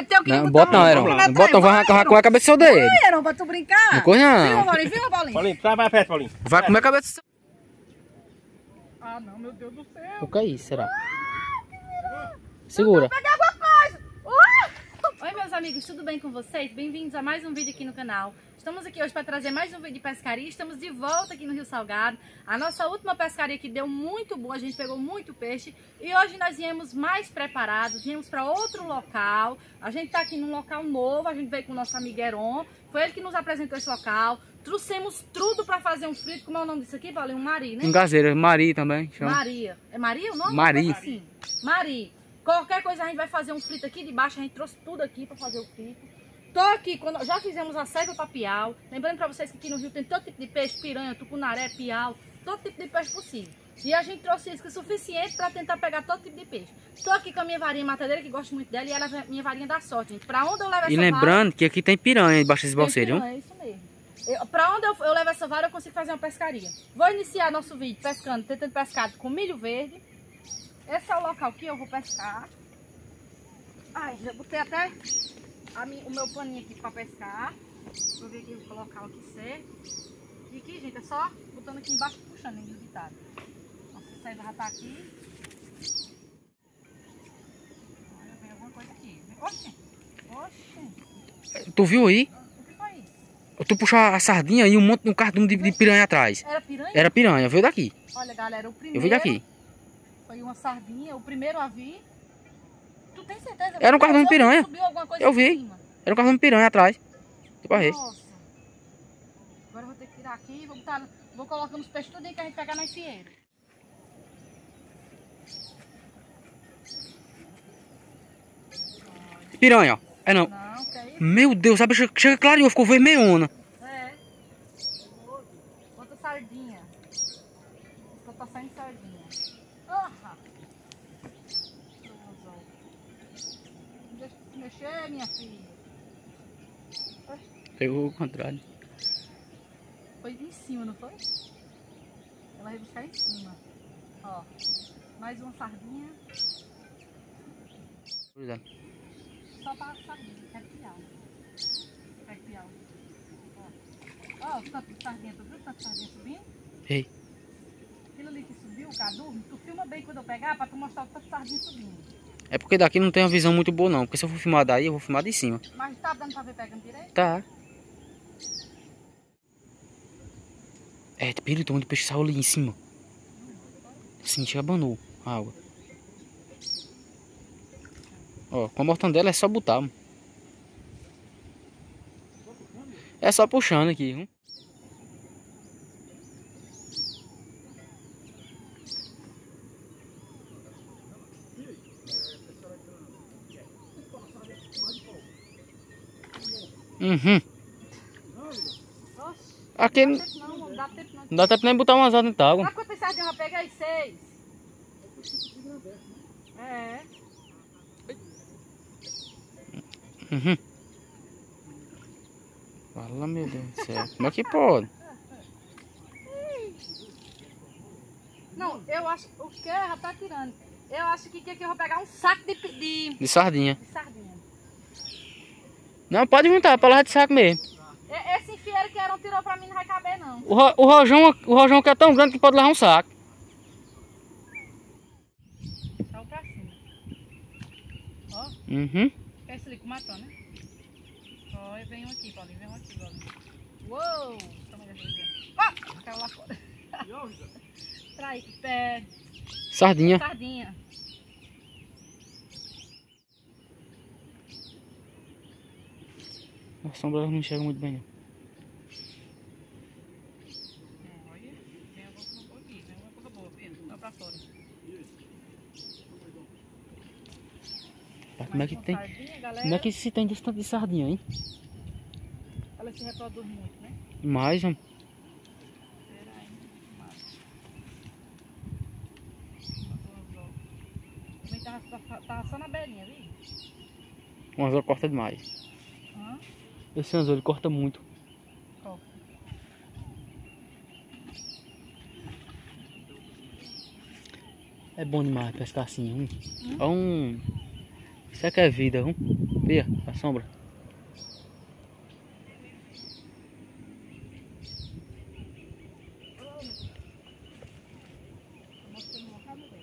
meteu que Não, bota não, Eron. Não bota não, vai arrancar com a cabeça do seu dedo. Vai, Eron, pra tu brincar. Não corre não. Viu, Paulinho? Viu, Paulinho? Paulinho, sai mais perto, Paulinho. Vai comer a cabeça do seu... Ah, não, meu Deus do céu. O que é isso, será? Segura. Pegar alguma coisa. Uh! Oi meus amigos, tudo bem com vocês? Bem-vindos a mais um vídeo aqui no canal. Estamos aqui hoje para trazer mais um vídeo de pescaria. Estamos de volta aqui no Rio Salgado. A nossa última pescaria que deu muito boa, a gente pegou muito peixe. E hoje nós viemos mais preparados, viemos para outro local. A gente está aqui num local novo, a gente veio com o nosso amigo Heron. Foi ele que nos apresentou esse local. Trouxemos tudo para fazer um frito. Como é o nome disso aqui, Paulinho? Um Mari, né? Um gazeiro, Mari também. Chama. Maria. É Maria o nome? Mari. Sim. Mari. Qualquer coisa a gente vai fazer um frito aqui de baixo. A gente trouxe tudo aqui para fazer o frito. Tô aqui, quando, já fizemos a cega para piau. Lembrando para vocês que aqui no Rio tem todo tipo de peixe, piranha, tucunaré, piau, todo tipo de peixe possível. E a gente trouxe isca suficiente para tentar pegar todo tipo de peixe. Estou aqui com a minha varinha matadeira, que gosto muito dela, e ela é minha varinha da sorte, gente. Para onde eu levo essa E vara... lembrando que aqui tem piranha debaixo desse balseiro, viu? É isso mesmo. Pra onde eu, eu levo essa vara, eu consigo fazer uma pescaria. Vou iniciar nosso vídeo pescando, tentando pescar com milho verde. Esse é o local que eu vou pescar. Ai, já botei até o meu paninho aqui pra pescar. Vou ver aqui o local aqui certo. E aqui, gente, é só botando aqui embaixo e puxando, hein, ditado. Nossa, essa já tá aqui. Olha, vem alguma coisa aqui. Oxe, oxe. Tu viu aí? O que foi isso? Tu puxou a sardinha e um monte de um cardume de, de piranha atrás. Era piranha? Era piranha, veio daqui. Olha, galera, o primeiro Eu vi daqui. foi uma sardinha, o primeiro a vir. Tu tem certeza? Era um que piranha. Eu vi. Era um de piranha atrás. Tu correr. Nossa. Agora eu vou ter que tirar aqui vou botar, vou colocando os peixes tudo aí que a gente pegar nas fieiras. Piranha, ó. É não. Não, que é isso? Meu Deus, sabe? Chega, chega clareou, ficou vermelhona. É. Outra sardinha. Tô passando sardinha. Ah! Deixa mexer, minha filha. Pegou o contrário. Foi em cima, não foi? Ela vai buscar em cima. Ó. Mais uma sardinha. Cuidado. Só para sardinha. Quer piau. Quer piau. Ó. Ó, tanto de sardinha. Tu viu tanto de sardinha subindo? Ei. Aquilo ali que subiu, cadu. Tu filma bem quando eu pegar pra tu mostrar o tanto de sardinha subindo. É porque daqui não tem uma visão muito boa não. Porque se eu for filmar daí, eu vou filmar de cima. Mas tá dando pra ver pegando direito? Tá. É, pelo tem muito peixe saiu ali em cima. Assim, já abanou a água. Ó, com a mortandela é só botar. mano. É só puxando aqui, viu? Uhum. Aqui Não não dá tempo não, não dá tempo não. dá tempo nem botar umas horas dentro da água. Sabe quantas sardinhas eu já peguei? Seis. É. Uhum. Fala, meu Deus do céu. Como é que pode? Não, eu acho. O que? Já tá tirando. Eu acho que aqui eu vou pegar um saco de, de, De sardinha. de sardinha. Não, pode juntar, pra lá de saco mesmo. Esse enfieiro que Aaron tirou pra mim não vai caber, não. O, ro- o rojão, o rojão que é tão grande que pode levar um saco. Tá o pra cima. Ó, Uhum. esse ali que matou, né? Ó, vem um aqui, Paulinho. Vem um aqui, Paulinho. Uou! Toma aí, gente. Ó, caiu lá fora. Trai, pé, Sardinha. sardinha. A sombra não enxerga muito bem. não. Olha, fora. Tá, Como é que tem? Sardinha. Como é que se tem desse tanto de sardinha, hein? Ela se reproduz muito, né? Mais, um. Tava, tava, só na belinha, viu? O anzol corta demais. Esse anzol ele corta muito. Qual? É bom demais pescar assim. Hum. É um Isso aqui é vida, viu? Pia, a sombra.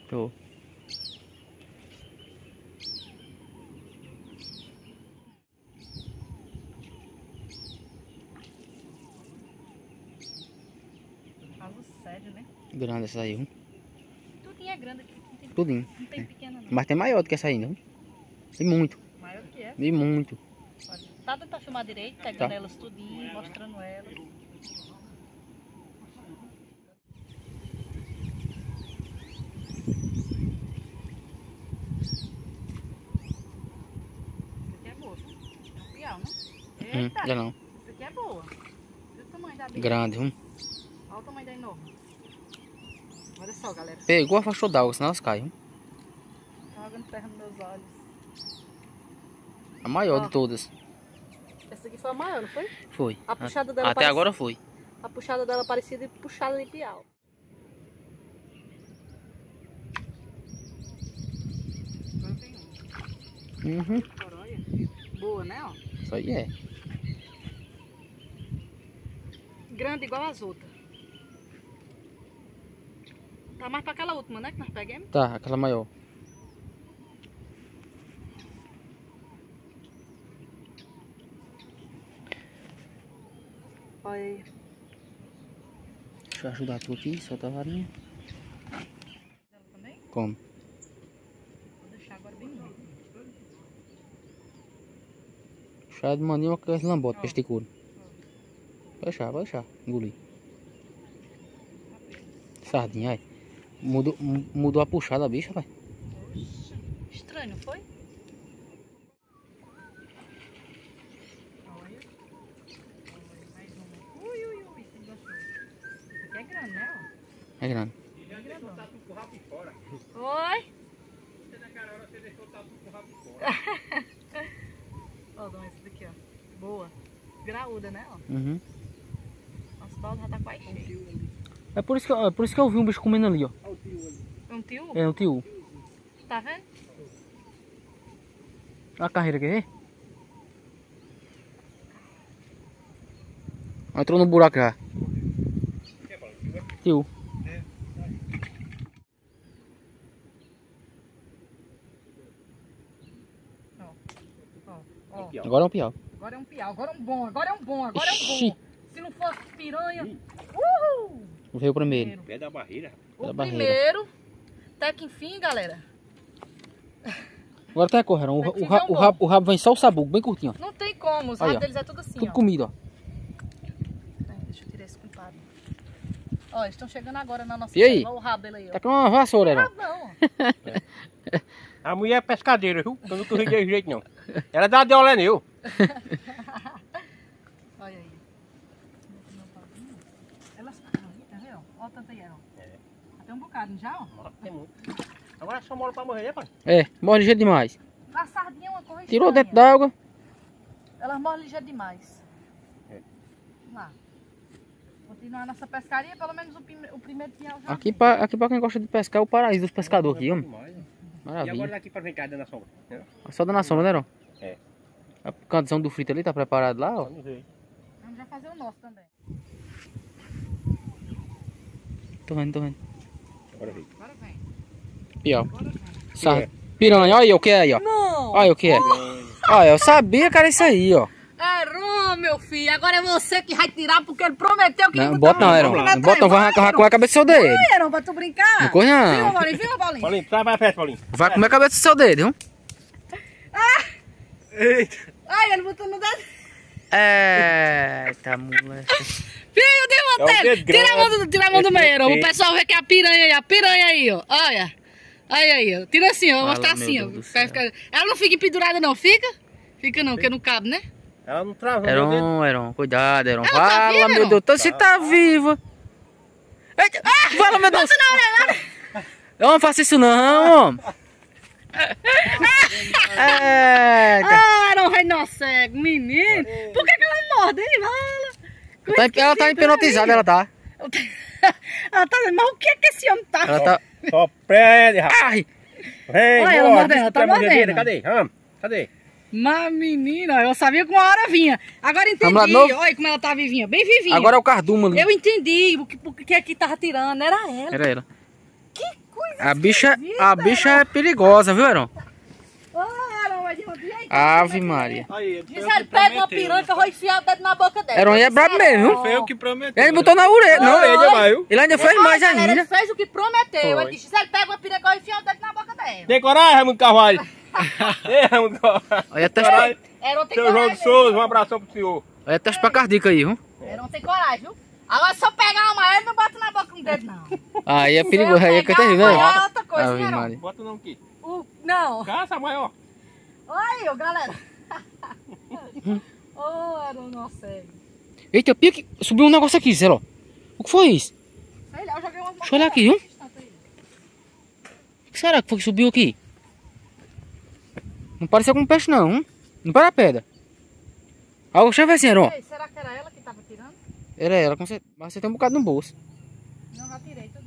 Tô. Né? Grande essa aí, viu? Tudinho é grande aqui. Não tem, Tudinho. não tem pequena não. Mas tem maior do que essa ainda, viu? E muito, Maior que é. e muito. Olha, Tá dando pra filmar direito, pegando Tá. elas tudinho, mostrando elas. Isso aqui é. É né? Hum, Eita, já não. isso aqui é boa. Olha o tamanho da bicha. Grande, viu? Olha o tamanho da enorme. Olha só, galera. Pegou, afastou d'água, senão elas caem. Tá jogando terra nos meus olhos. A maior Ó. de todas. Essa aqui foi a maior, não foi? Foi. A puxada dela Até parece- agora foi. A puxada dela parecida e puxada de piau. Uhum. Boa, né? Ó. Isso aí é. Grande igual as outras. Tá mais pra aquela última, né? Que nós pegamos. Tá, aquela maior. Olha aí. Deixa eu ajudar tu aqui, solta a varinha. Dela também? Como? Vou deixar agora bem limpo. Chá de mandioca com esse lambote, Ó. peixe de couro. Vai deixar, vai deixar. Engolir. Sardinha, aí. Mudou, mu- mudou a puxada da bicha, vai. Poxa, estranho, não foi? Olha. Olha, mais uma. Ui, ui, ui. Esse aqui é grande, né? É grande. Ó. É grandão. Oi? Ó, dá esse daqui, ó. Boa. Graúda, né? Ó. Uhum. Nosso balde já tá quase cheio. É por isso que, eu- é por isso que eu vi um bicho comendo ali, ó. Um tio? É o tio. Tá vendo? Olha a carreira, ver? Entrou no buraco já. Tio. Agora é um piau. Agora é um piau, agora é um bom, agora é um bom, agora é um bom. Se não fosse piranha. Uhul! Veio o primeiro. Pé da barreira. O Da barreira. primeiro, até que enfim, galera. Agora tá correndo. O, o, o, bom. rabo, o rabo vem só o sabugo, bem curtinho, ó. Não tem como, os rabos deles é tudo assim, Tudo ó. comido, ó. Deixa eu tirar esse culpado. Ó, eles estão chegando agora na nossa E aí? Olha o rabo dele aí, ó. Tá com uma vassoura, Não, não. A mulher é pescadeira, viu? Eu não corri de jeito não. Ela dá de olé neu. Olha aí. Elas tá vendo? Olha o tanto aí, ó. É. Até um bocado, já, ó. Tem muito. Agora só mora pra morrer, né, pai? É, morre ligeiro demais. A sardinha é uma coisa Tirou estranha. dentro d'água. Elas morrem ligeiro demais. É. Vamos lá. Continuar a nossa pescaria, pelo menos o, o primeiro piau já. Aqui pra, aqui pra quem gosta de pescar é o paraíso dos pescadores aqui, ó. Demais, né? E agora Maravilha. daqui pra frente, cadê na sombra? né? Só da nação, né, não? É. A canção do frito ali tá preparado lá, ó. Vamos ver. Vamos já fazer o nosso também. Tô vendo, tô vendo. Agora vem. Agora vem. Piau. Agora vem. Sa- Piranha, olha aí o que é aí, ó. Não! Olha o que é. Olha, eu sabia que era isso aí, ó. Errou, meu filho. Agora é você que vai tirar, porque ele prometeu que Não, bota não, Eron. Não bota não, vai arrancar com a cabeça do seu dedo. Eron, pra tu brincar. Não corre Viu, não. Paulinho? Viu, Paulinho? Paulinho, sai pra festa, Paulinho. Vai comer a cabeça do seu dedo, viu? Eita. Ai, ele botou no dedo. Eita, moleque. Filho de É tira a mão do, grande. tira a mão do Eron. O pessoal vê que é a piranha aí, a piranha aí, ó. Olha. Olha aí, ó. Tira assim, ó. Vou mostrar assim, ó. Ficar- Ela não fica pendurada, não, fica? Fica não, porque não cabe, né? Ela não travou meu dedo. Eron, Eron, cuidado, Eron. Ela tá Fala, viva, meu? Deus. Então, Se tá viva. Eita, Fala, meu Deus. Eu não faço isso não, homem. Eita. Ah, era um rei cego, menino. Por que, que ela me morde, hein? Fala. Tá- Ela tá hipnotizada, ela tá. Ela tá mas o que é que esse homem tá? Ela tá. Só prende, rapaz. Ai! Vem, Olha, ela mordendo, ela tá mordendo. Cadê? Vamos. Cadê? Mas, menina, eu sabia que uma hora vinha. Agora entendi. Olha como ela tá vivinha. Bem vivinha. Agora é o cardume. Eu entendi o que, o que é que tava tirando. Era ela. Era ela. Que coisa A bicha, a bicha é perigosa, viu, Heron? Ah, era uma de uma dia. Ave Maria. Gisele, pega uma piranha que eu vou enfiar o dedo na boca dela. Heron é brabo mesmo? Foi eu que prometeu. Ele botou na orelha. Não, orelha, vai, ele ainda fez mais ainda. Ele fez o que prometeu. Ele disse, Gisele, pega uma piranha que eu vou enfiar o dedo na boca dela. Tem coragem, Raimundo Carvalho? Ei, Raimundo Carvalho. Olha. Era ontem Seu João de Souza, um abração pro senhor. Olha até as pacardicas aí, viu? Era ontem coragem, viu? Agora se eu pegar uma maior, não bota na boca um dedo, não. Aí é perigoso, eu aí é que né? maior, é outra coisa, Ave né. Bota não aqui. O- Não. Caça maior. Olha aí, galera. oh, era o nosso. Eita, pique, subiu um negócio aqui, Zé, ó. O que foi isso? Sei lá, eu joguei uma Deixa eu olhar aqui, viu? O que será que foi que subiu aqui? Não pareceu com um peixe, não. Hum? Não para a pedra. Ah, deixa eu ver assim. Ei, será que era ela que tava tirando? Era ela, com certeza. Mas você tem um bocado no bolso. Não, já tirei tudo.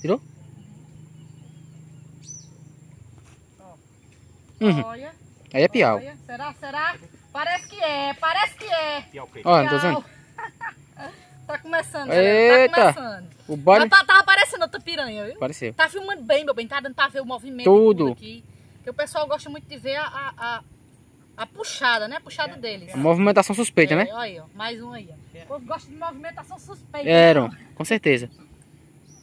Tirou? Uhum. Olha, Aí é piau. olha. Será, será? Parece que é, parece que é. Piau que? Olha, tô dizendo. tá começando, Eita. galera, tá começando. O baile tá, tava aparecendo outra piranha, viu? apareceu. Tá filmando bem, meu bem, tá dando pra ver o movimento Tudo. tudo aqui. Porque o pessoal gosta muito de ver a, a, a, a puxada, né? A puxada deles. A movimentação suspeita, né? É, olha aí, ó, mais um aí, ó. O povo gosta de movimentação suspeita. É, Heron, com certeza.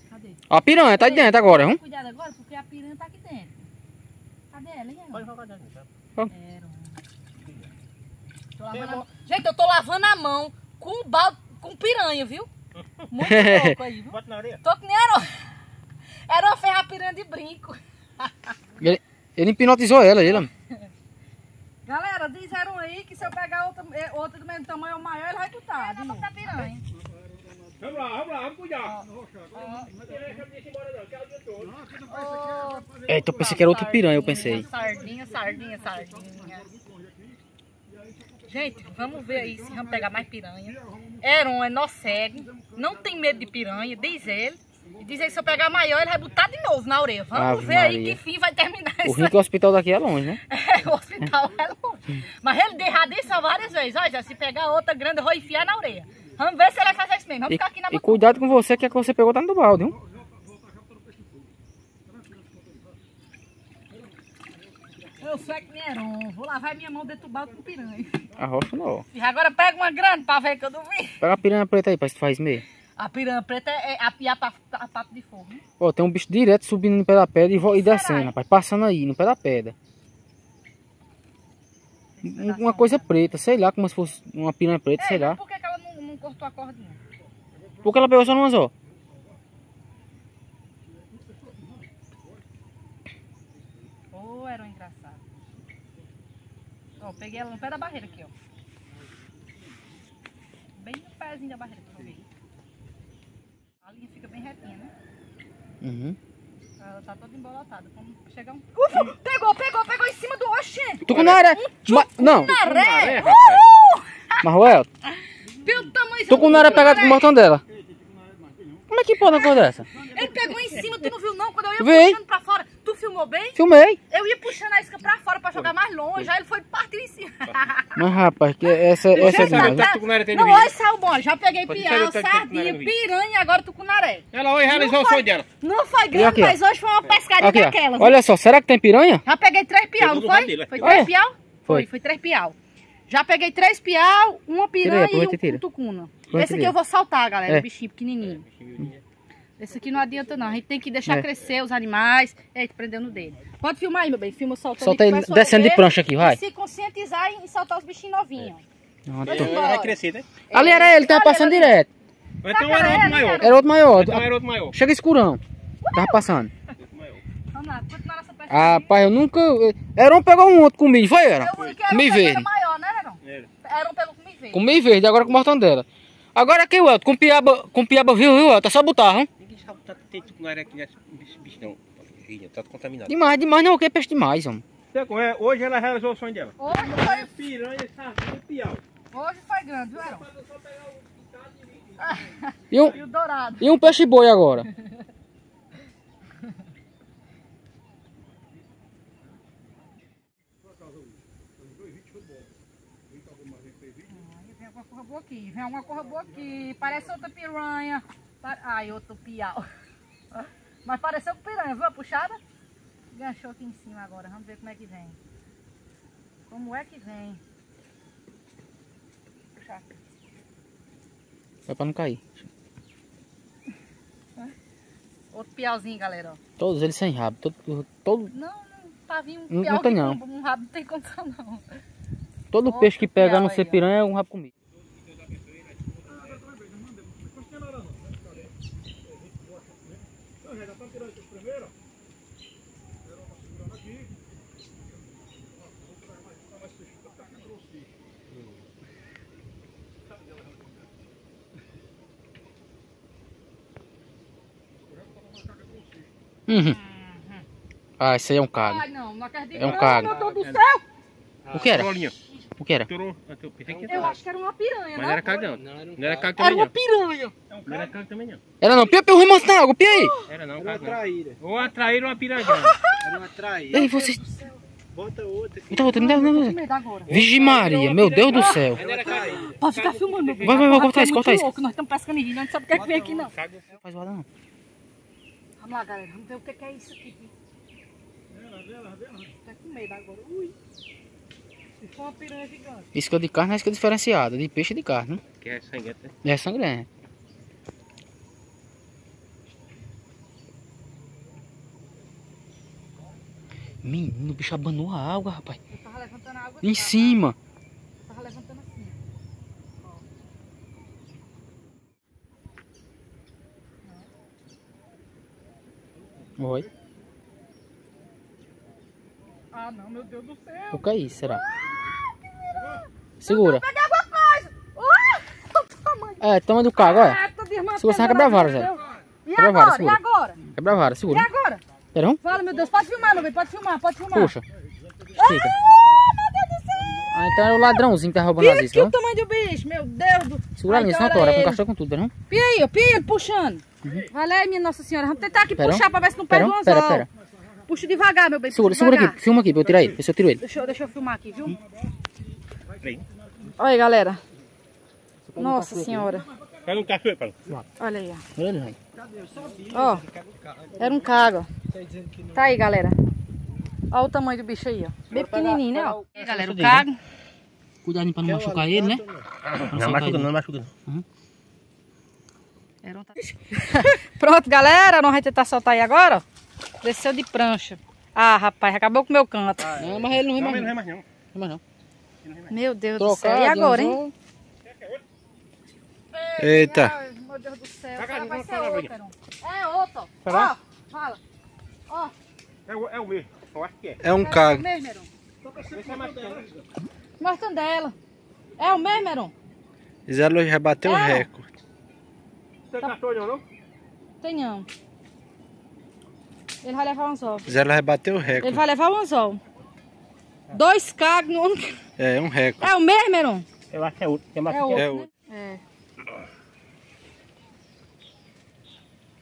Cadê? Ó, a piranha tá aí dentro agora, viu? Cuidado agora, porque a piranha tá aqui dentro. Gente, eu tô lavando a mão com balde, com piranha, viu? Muito louco aí, viu? Bota na areia. Tô que nem Heron. Heron fez a piranha de brinco. Ele, ele hipnotizou ela, ele. Galera, disseram aí que se eu pegar outra, é, outra do mesmo tamanho ou maior, ele vai botar. De novo. piranha. Vamos lá, vamos lá, vamos cuidar. Eita, eu pensei que era outra piranha, eu pensei. Sardinha, sardinha, sardinha. Gente, vamos ver aí se vamos pegar mais piranha. Heron é nó cego, não tem medo de piranha, diz ele. E diz ele que se eu pegar maior, ele vai botar de novo na orelha. Vamos Ave ver aí Maria. que fim vai terminar O isso é o hospital daqui é longe, né? aí. o hospital é longe. Mas ele deu errado isso várias vezes. Olha, já se pegar outra grande, eu vou enfiar na orelha. Vamos ver se ele vai fazer isso mesmo. Vamos E, ficar aqui na e cuidado com você, que a que você pegou tá no balde, viu? Eu sou Heron. Vou lavar minha mão dentro do balde com piranha. A rocha não. E agora pega uma grande pra ver que eu duvido. Pega a piranha preta aí, pra se faz meio. A piranha preta é a piar pra, a papo de fogo. né? Ó, tem um bicho direto subindo no pé da pedra e, e descendo, rapaz. Passando aí, no pé da pedra. Um- Uma coisa preta, sei lá, como se fosse uma piranha preta, sei Ei, lá. Cortou a cordinha? Porque ela pegou só no anzol. Ô, era um engraçado. Ó, peguei ela no pé da barreira aqui, ó. Bem no pezinho da barreira que eu peguei. A linha fica bem retinha, né? Uhum. Ela tá toda embolotada. Vamos chegar um... Ufa! Pegou, pegou, pegou em cima do oxente! Tucunaré! Ma não, Tucunaré! mas Pelo tamanho tucunaré pegado com o botão dela. Como é que pode uma coisa dessa? Ele pegou em cima, tu não viu não? Quando eu ia puxando pra fora, tu filmou bem? Filmei. Eu ia puxando a isca pra fora pra jogar mais longe, aí ele foi partir em cima. Mas rapaz, que essa, essa é demais. no Não, olha saiu bom, já peguei piau, é sardinha, rio. piranha e agora tucunaré. Ela hoje realizou o Não foi- sonho dela. Não foi grande, mas hoje foi uma pescaria daquelas. Olha só, será que tem piranha? Já peguei três piau, não foi? Foi três É. piau? Foi. Foi três piau. Já peguei três piau, uma piranha e um tucuna. Esse aqui eu vou soltar, galera, É. o bichinho pequenininho. Esse aqui não adianta não, a gente tem que deixar É. crescer os animais. Eita, prendendo dele. Pode filmar aí, meu bem, filma soltando. Solta aí, descendo de prancha aqui, vai. E se conscientizar em soltar os bichinhos novinhos. Ah, Vai crescer, né? Ali era ele, tava Ali passando era- direto. Então era outro maior. Era outro maior. Então era outro maior. Chega escurão. Tava passando. Vamos lá, continuar pesca. Ah, pai, eu nunca. Era um pegou um outro comigo, foi, era? Eu vi Era. Era um pegou comigo verde. Comi verde, agora com o mortão dela. Agora aqui, Welton, com piaba, com piaba viu, viu, Welton? É só botar, hein? Ninguém sabe que tá- tem tucunaré aqui nesse bicho, bicho não. Tá contaminado. Demais, demais não, o que é peixe demais, homem. Sabe como é? Hoje ela realizou o sonho dela. Hoje foi, Piranha, sardinha e piau. hoje foi grande, viu, Heron? E um, E o dourado. e um peixe boi agora. alguma coisa boa aqui. Vem alguma coisa boa aqui. Parece outra piranha. Ai, outro piau. Mas pareceu com piranha, viu a puxada? Ganchou aqui em cima agora. Vamos ver como é que vem. Como é que vem? Puxar aqui. É pra não cair. Outro piauzinho, galera. ó. Todos eles sem rabo. Todo, todo, Não, não tá vindo Não- um piau não tem não. com um rabo não tem condição não. todo Outro peixe que pega a não ser aí, ó. piranha é um rabo comigo. Uhum. Ah, esse aí é um cago. Ai, não, não acredito. É um cago. Meu Deus do céu! O que era? O que era? Eu Eu acho que era uma piranha, Mas não? não era cago não. Era cago Era também uma não. piranha. Não era cago também não. Era não. Pia, pia, o remanso na água. Pia aí. Era não, Era uma traíra. Ou atraíram uma piranha. Era uma traíra. Ei, vocês... Bota outra. Então, outra, me dá, me. Vigi Maria, meu Deus do céu. Era uma traíra. Pode ficar filmando. Vai, vai, vai, corta isso, muito corta isso. Nós estamos pescando em rio, não sabe o que é que vem aqui, não. Faz guarda não. Vamos lá, galera. Vamos ver o que é é isso aqui. Tá com medo agora. Ui. Se for uma piranha gigante. Isca de carne é isca diferenciada. De peixe e de carne. né? Que é sanguete, né? É sangrento. Menino, o bicho abanou a água, rapaz. Eu tava levantando a água. Em cima. Eu tava levantando assim. Oi. Ah, não, meu Deus do céu. O que é será? Segura. Peguei alguma coisa. Tamanho. É, tamanho do cago, olha. Ah. Segura, senão quebra a vara, Zé. E Quebra a agora? vara, E agora? Quebra a vara, E segura. agora? Pera, um? Fala, meu Deus. Pode filmar, meu bem. Pode filmar, pode filmar. Puxa. Estica. Ah, meu Deus do céu. Ah, então é o ladrãozinho que tá roubando Pia as iscas, o tamanho do bicho, meu Deus do Segura Ai, ali, senão cara, tora, com caixa com tudo, pera, não? Pia aí, ó, pia ele puxando. Valeu, minha Nossa Senhora. Vamos tentar aqui Uhum. Pera, puxar pra ver se não Pera, perde o pera, anzol. pera. Puxa devagar, meu bem. Segura, segura aqui, filma aqui pra eu tirar ele, se eu tiro ele. Deixa eu, deixa eu filmar aqui, viu? Olha aí, galera. Nossa Senhora. Pega um cachorro, Paulo. Olha aí, ó. Olha vai. Ó, era um cago. Tá aí, galera. Olha o tamanho do bicho aí, ó. Bem pequenininho, né, ó. E aí, galera, o cago. Cuidado pra não machucar ele, né? Não machuca não, não machuca não. Um ta- Pronto, galera. Nós vamos tentar soltar aí agora, ó. Desceu de prancha. Ah, rapaz, acabou com o meu canto. Não, mas ele não mas mais não não. é mais não. Não mais não. Meu Deus do Trocar céu. E agora, hein? Eita. Ai, meu Deus do céu. Vai, Cara, vai, vai ser outro, Heron. É outro. Será? Ó, fala. Ó, É o, é o mesmo. Eu acho que é. É um é o cago. mesmo, Heron. Esse é mais pequeno. Mostrando dela. É o mesmo, Heron? Zé Luiz já bateu o É. recorde. Tem cachorro não, não? Tem não. Ele vai levar um anzol. Zé já bateu o Ele recorde. vai levar um anzol. Dois cagos no... É, um recorde. É o mesmo, Heron? Eu acho que é outro. Que é mais É. É outro, outro. né?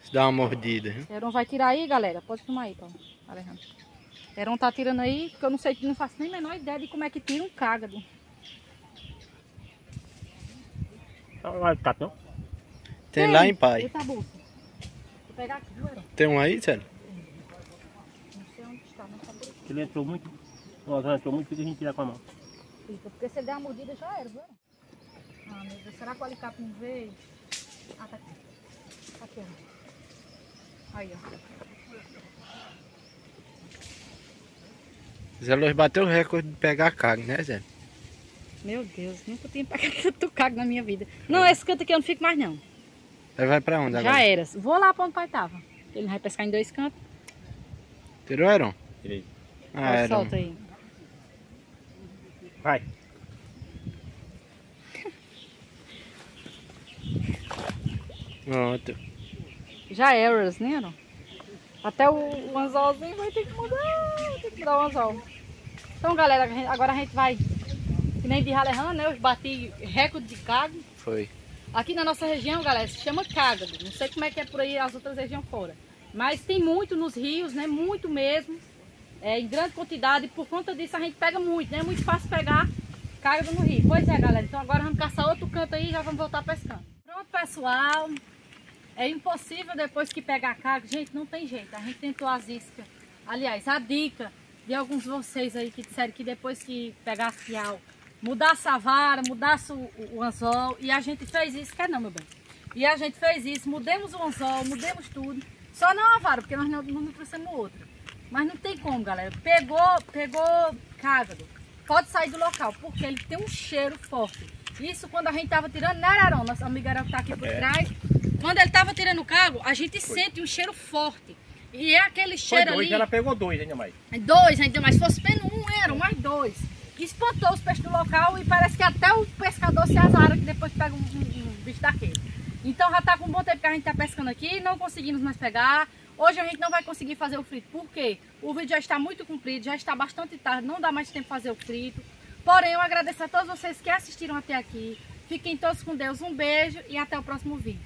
Se dá uma mordida. É. Heron vai tirar aí, galera. Pode filmar aí, Paulo. Alejandro. Heron tá tirando aí, porque eu não sei, não faço nem a menor ideia de como é que tira um cágado. Não vai ficar, não? Tem lá em pai. Eita, bolsa. Vou pegar aqui, viu, Heron? Tem um aí, Zé? Não sei onde está, mas tá por aqui. Ele entrou muito. Nós entrou muito, fica a gente tirar com a mão. Fica, Porque se ele der uma mordida já era, viu? Ah, meu Deus, será que o alicate não veio? Ah, tá aqui. Tá aqui, ó. Aí, ó. Zé Luiz bateu o recorde de pegar cago, né, Zé? Meu Deus, nunca tinha pegado tanto cago na minha vida. Não, esse canto aqui eu não fico mais, não. Aí vai pra onde Já agora? era. Vou lá pra onde o pai tava. Ele vai pescar em dois cantos. Tirou, Heron? Tirei. Ah, Ó, Heron. solta aí. Vai. Pronto. Já era, né, Heron? Até o, o anzolzinho vai ter que mudar. Ter que mudar o anzol. Então, galera, agora a gente vai. Que nem de Ralehan, né? Eu bati recorde de cago. Foi. Aqui na nossa região, galera, se chama cágado. Não sei como é que é por aí as outras regiões fora. Mas tem muito nos rios, né? Muito mesmo. É, em grande quantidade. Por conta disso a gente pega muito, né? É muito fácil pegar. Cágado no rio. Pois é, galera. Então agora vamos caçar outro canto aí e já vamos voltar pescando. Pronto, pessoal. É impossível depois que pegar carga. Gente, não tem jeito. A gente tentou as iscas. Aliás, a dica de alguns de vocês aí que disseram que depois que pegasse fial, mudasse a vara, mudasse o, o anzol. E a gente fez isso. Quer não, meu bem? E a gente fez isso. Mudemos o anzol, mudemos tudo. Só não a vara, porque nós não, não trouxemos outra. Mas não tem como, galera. Pegou, pegou cágado. Pode sair do local, porque ele tem um cheiro forte. Isso quando a gente tava tirando, né? Nossa amiga Arão que tá aqui por É. trás. Quando ele tava tirando o cago, a gente sente um cheiro forte. E é aquele Foi cheiro dois, ali. ela pegou dois ainda mais. Dois ainda, mas se fosse pelo um, eram mais dois. Espantou os peixes do local e parece que até o pescador se azara que depois pega um, um- um bicho daquele. Então já tá com um bom tempo que a gente tá pescando aqui, não conseguimos mais pegar. Hoje a gente não vai conseguir fazer o frito, por quê? O vídeo já está muito comprido, já está bastante tarde, não dá mais tempo fazer o frito. Porém, eu agradeço a todos vocês que assistiram até aqui. Fiquem todos com Deus, um beijo e até o próximo vídeo.